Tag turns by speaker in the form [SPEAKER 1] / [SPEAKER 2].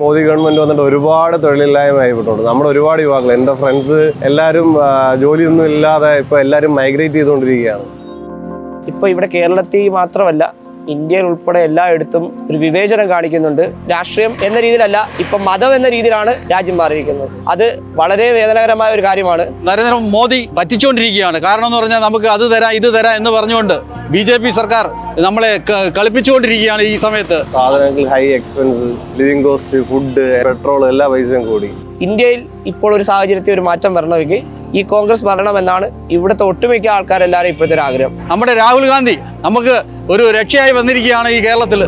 [SPEAKER 1] Modi government വന്നിട്ട് ഒരുപാട് തൊഴിലില്ലായ്മ ആയിപ്പോട്ടുണ്ട് നമ്മുടെ ഒരുപാട് യുവാക്കൾ എന്റെ ഫ്രണ്ട്സ് എല്ലാവരും ജോലിയൊന്നും ഇല്ലാതെ ഇപ്പൊ എല്ലാരും മൈഗ്രേറ്റ് ചെയ്തുകൊണ്ടിരിക്കുകയാണ്.
[SPEAKER 2] ഇപ്പോൾ ഇവിടെ കേരളത്തിൽ മാത്രമല്ല ഇന്ത്യയിൽ ഉൾപ്പെടെ എല്ലായിടത്തും ഒരു വിവേചനം കാണിക്കുന്നുണ്ട്. രാഷ്ട്രീയം എന്ന രീതിയിലല്ല ഇപ്പം മതം എന്ന രീതിയിലാണ് രാജ്യം മാറിയിരിക്കുന്നത്. അത് വളരെ വേദനകരമായ ഒരു കാര്യമാണ്.
[SPEAKER 3] നരേന്ദ്ര മോദി പറ്റിച്ചുകൊണ്ടിരിക്കുകയാണ്. കാരണം എന്ന് പറഞ്ഞാൽ നമുക്ക് അത് തരാം ഇത് തരാം എന്ന് പറഞ്ഞുകൊണ്ട് ബി ജെ പി സർക്കാർ നമ്മളെ കളിപ്പിച്ചുകൊണ്ടിരിക്കുകയാണ് ഈ സമയത്ത്.
[SPEAKER 1] സാധനങ്ങൾ high expense living cost food petrol എല്ലാ പൈസയും കൂടി.
[SPEAKER 2] ഇന്ത്യയിൽ ഇപ്പോൾ ഒരു സാഹചര്യത്തിൽ ഒരു മാറ്റം വരണമെങ്കിൽ ഈ കോൺഗ്രസ് വരണമെന്നാണ് ഇവിടുത്തെ ഒട്ടുമിക്ക ആൾക്കാരെല്ലാവരും ഇപ്പോഴത്തെ ഒരു ആഗ്രഹം.
[SPEAKER 3] നമ്മുടെ രാഹുൽ ഗാന്ധി നമുക്ക് ഒരു രക്ഷയായി വന്നിരിക്കുകയാണ് ഈ കേരളത്തിൽ